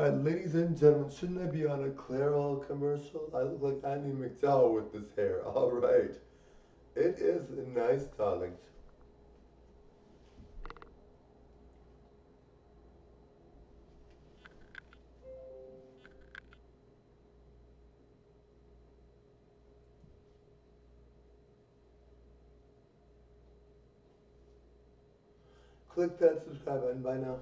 Uh, ladies and gentlemen, shouldn't I be on a Clairol commercial? I look like Andie MacDowell with this hair. All right. It is nice, darlings. Click that subscribe button by now.